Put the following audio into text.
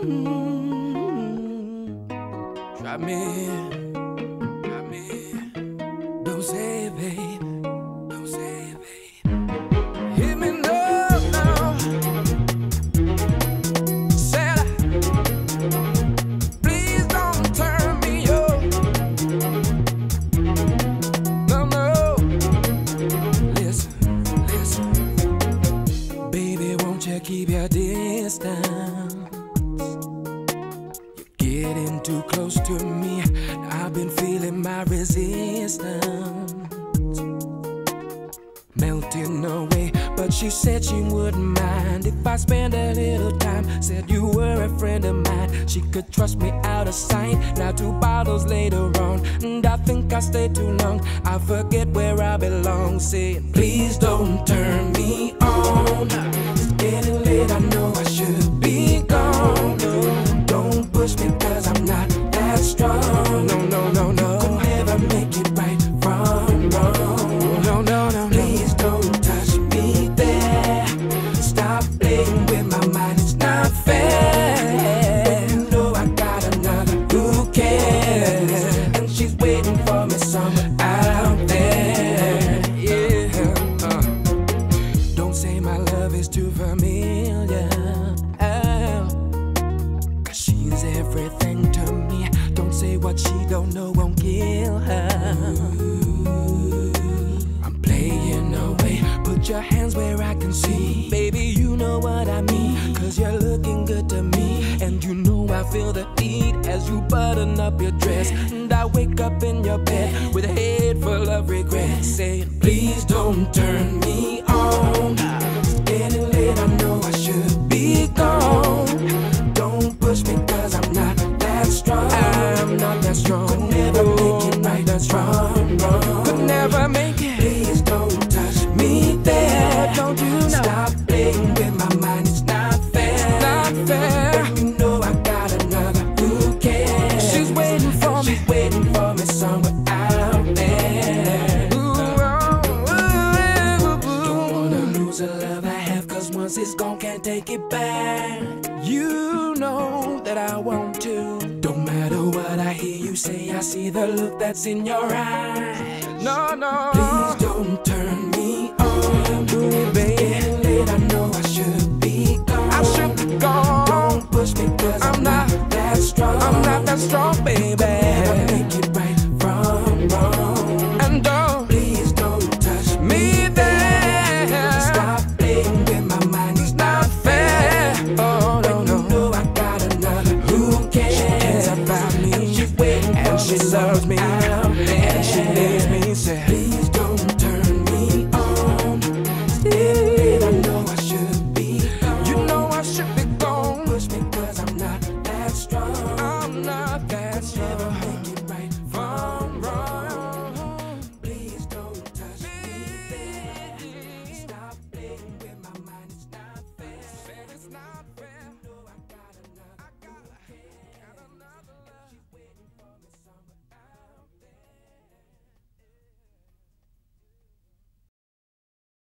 Mm-hmm. Try me, try me. Don't say it, Too close to me. I've been feeling my resistance melting away. But she said she wouldn't mind if I spend a little time. Said you were a friend of mine. She could trust me out of sight. Now two bottles later on, and I think I stayed too long. I forget where I belong. Saying please don't turn me on. It's getting late. I too familiar. Oh. Cause she's everything to me. Don't say what she don't know won't kill her. I'm playing away. Put your hands where I can see. Baby, you know what I mean. Cause you're looking good to me. And you know I feel the heat as you button up your dress. And I wake up in your bed with a head full of regret. Saying, please don't turn me on. cause it's gone, can't take it back. You know that I want to. Don't matter what I hear you say, I see the look that's in your eyes. No, no. Please don't turn me on. Do it, baby. Late, I know I should be gone. I should be gone. Don't push me, cause I'm, I'm not that strong. I'm not that strong, baby. girl, and she knew.